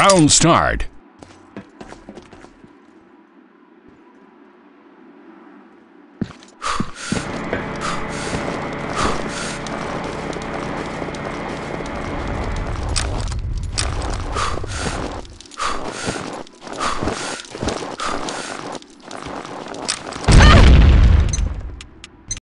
Round start.